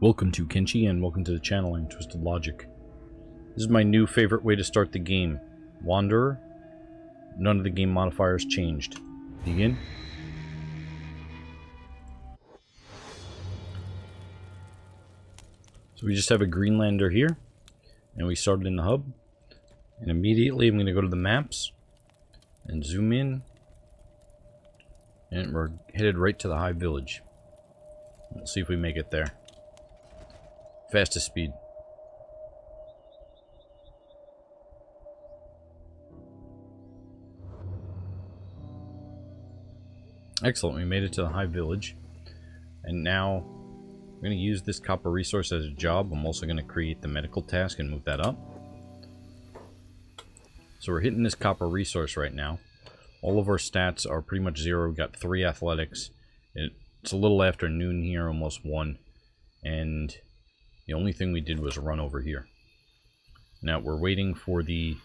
Welcome to Kenshi and welcome to the channel. I'm Twisted Logic. This is my new favorite way to start the game. Wanderer. None of the game modifiers changed. Begin. So we just have a Greenlander here. And we started in the hub. And immediately I'm going to go to the maps. And zoom in. And we're headed right to the Hive Village. Let's see if we make it there. Fastest speed. Excellent, we made it to the Hive Village. And now, I'm going to use this copper resource as a job. I'm also going to create the medical task and move that up. So we're hitting this copper resource right now. All of our stats are pretty much zero. We've got three athletics. It's a little after noon here, almost one. And the only thing we did was run over here. Now we're waiting for the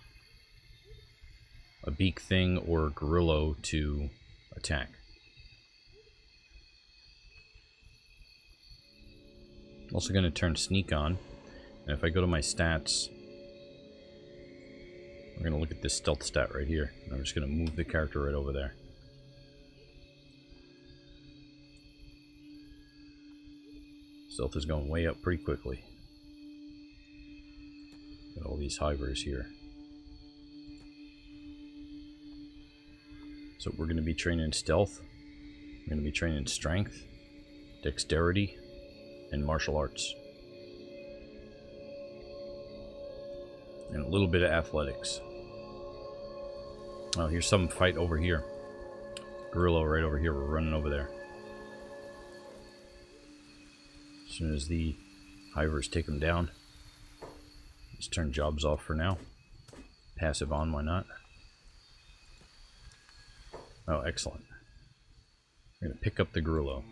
a beak thing or Gorillo to attack. Also going to turn sneak on. And if I go to my stats, we're going to look at this stealth stat right here. I'm just going to move the character right over there. Stealth is going way up pretty quickly. Got all these hivers here. So we're going to be training stealth. We're going to be training strength, dexterity, and martial arts. And a little bit of athletics. Oh, here's some fight over here. Gorilla right over here. We're running over there. As soon as the hivers take them down. Let's turn jobs off for now. Passive on, why not? Oh, excellent. We're going to pick up the Gorillo.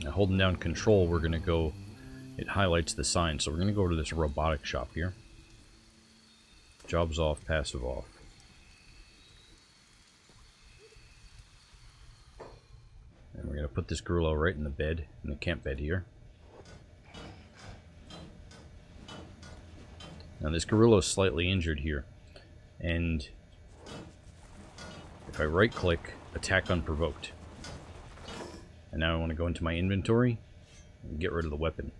Now holding down control, we're going to go, it highlights the sign. So we're going to go to this robotic shop here. Jobs off, passive off. Put this Gorillo right in the bed, in the camp bed here. Now this Gorillo is slightly injured here. And if I right click, attack unprovoked. And now I want to go into my inventory and get rid of the weapon.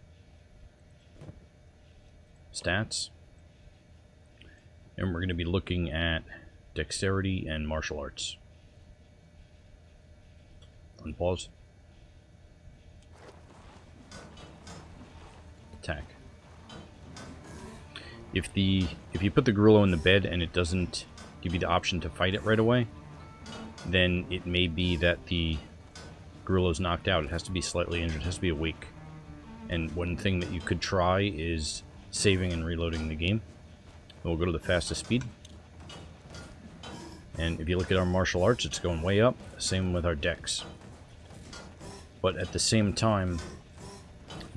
Stats. And we're going to be looking at dexterity and martial arts. Unpause. Attack. If the if you put the Gorillo in the bed and it doesn't give you the option to fight it right away, then it may be that the Gorillo's knocked out. It has to be slightly injured. It has to be awake. And one thing that you could try is saving and reloading the game. We'll go to the fastest speed. And if you look at our martial arts, it's going way up. Same with our Dex. But at the same time,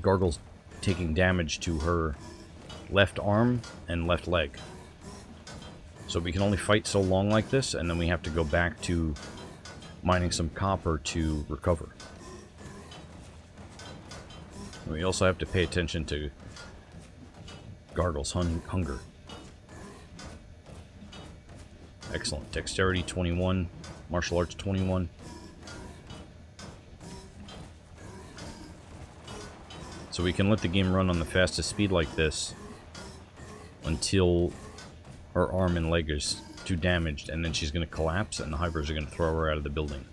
Gargle's taking damage to her left arm and left leg. So we can only fight so long like this, and then we have to go back to mining some copper to recover. We also have to pay attention to Gargle's hun hunger. Excellent. Dexterity 21, martial arts 21. So we can let the game run on the fastest speed like this until her arm and leg is too damaged and then she's going to collapse and the hivers are going to throw her out of the building.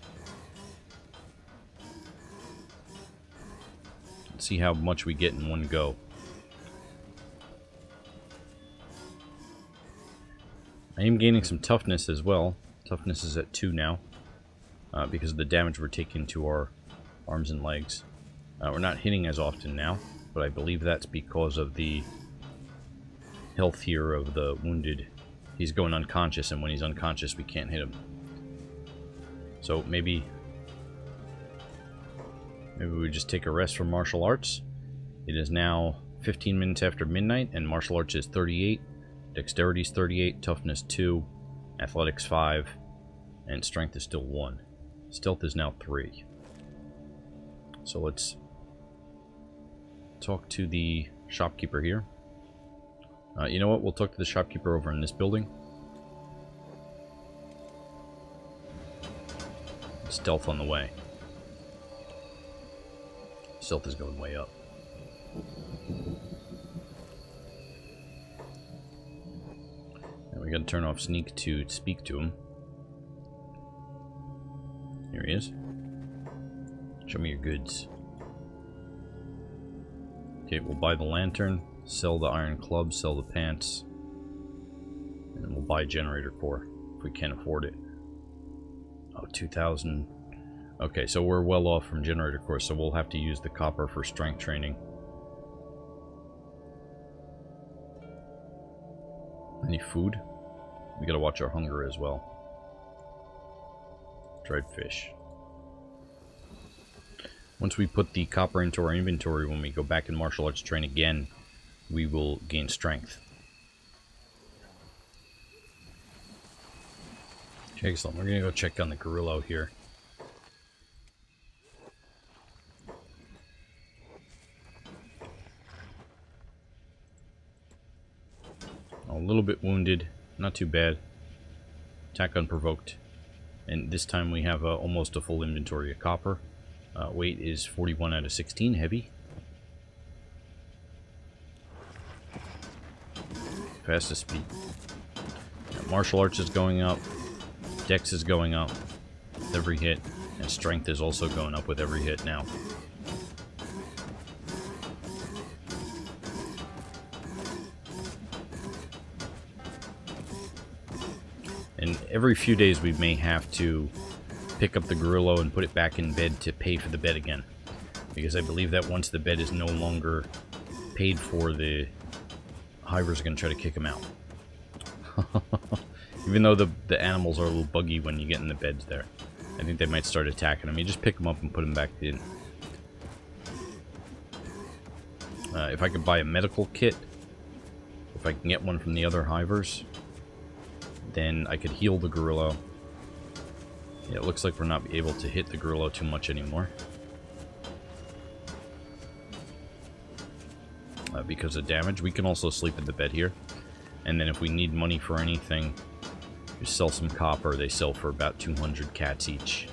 Let's see how much we get in one go. I am gaining some toughness as well. Toughness is at 2 now uh, because of the damage we're taking to our arms and legs. Uh, we're not hitting as often now, but I believe that's because of the health here of the wounded. He's going unconscious, and when he's unconscious, we can't hit him. So maybe... Maybe we just take a rest from martial arts. It is now 15 minutes after midnight, and martial arts is 38. Dexterity is 38, toughness 2, athletics 5, and strength is still 1. Stealth is now 3. So let's talk to the shopkeeper here. Uh, you know what? We'll talk to the shopkeeper over in this building. Stealth on the way. Stealth is going way up. And we gotta turn off sneak to speak to him. Here he is. Show me your goods. Okay, we'll buy the lantern, sell the iron club, sell the pants, and we'll buy generator core if we can't afford it. Oh, 2,000. Okay, so we're well off from generator core, so we'll have to use the copper for strength training. Any food? We gotta watch our hunger as well. Dried fish. Once we put the copper into our inventory, when we go back in martial arts train again, we will gain strength. Excellent. We're gonna go check on the gorilla here. A little bit wounded, not too bad. Attack unprovoked. And this time we have uh, almost a full inventory of copper. Uh, weight is 41 out of 16, heavy. Fastest speed. Martial arts is going up. Dex is going up with every hit. And strength is also going up with every hit now. And every few days we may have to pick up the gorilla and put it back in bed to pay for the bed again. Because I believe that once the bed is no longer paid for, the hivers are going to try to kick him out. Even though the, the animals are a little buggy when you get in the beds there. I think they might start attacking him. You just pick him up and put him back in. Uh, if I could buy a medical kit, if I can get one from the other hivers, then I could heal the gorilla. Yeah, it looks like we're not able to hit the gorilla too much anymore. Uh, because of damage. We can also sleep in the bed here. And then if we need money for anything, we sell some copper. They sell for about 200 cats each.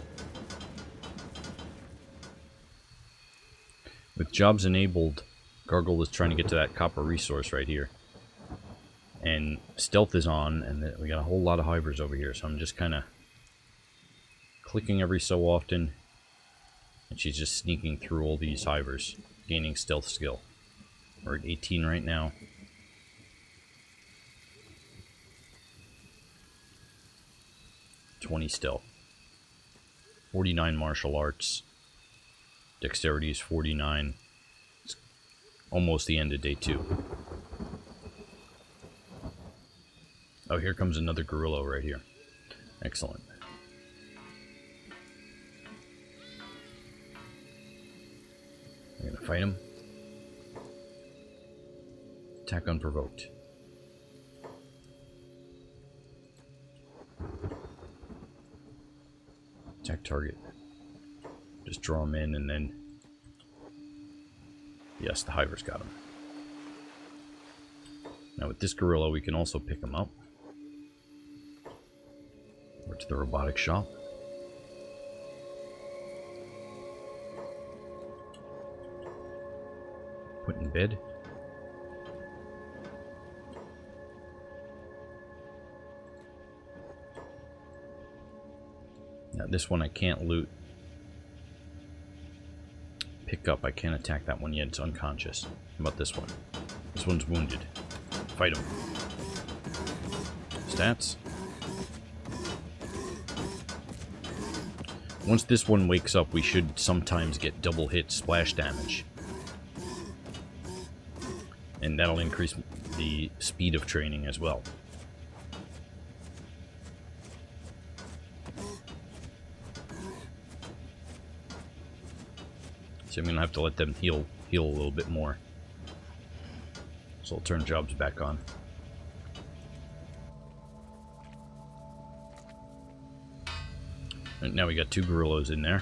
With jobs enabled, Gargle is trying to get to that copper resource right here and stealth is on and we got a whole lot of hivers over here so I'm just kind of clicking every so often and she's just sneaking through all these hivers gaining stealth skill we're at 18 right now Twenty stealth, forty-nine martial arts, dexterity is forty-nine. It's almost the end of day two. Oh, here comes another gorilla right here. Excellent. I'm gonna fight him. Attack unprovoked. Attack target. Just draw him in and then... Yes, the Hiver's got him. Now with this gorilla, we can also pick him up. Over to the robotic shop. Put in bed. Now this one I can't loot. Pick up, I can't attack that one yet, it's unconscious. How about this one? This one's wounded. Fight him. Stats. Once this one wakes up, we should sometimes get double hit splash damage. And that'll increase the speed of training as well. So I'm going to have to let them heal, heal a little bit more. So I'll turn jobs back on. And now we got two gorillas in there.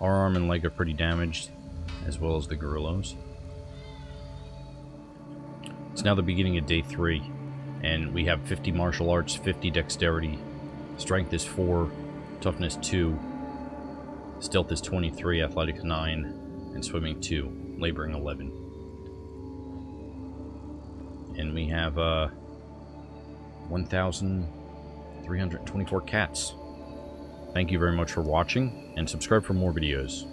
Our arm and leg are pretty damaged, as well as the gorillas. It's now the beginning of day three, and we have 50 martial arts, 50 dexterity, strength is 4, toughness 2, stealth is 23, athletics 9, and swimming 2, laboring 11. And we have uh, 1,324 cats. Thank you very much for watching, and subscribe for more videos.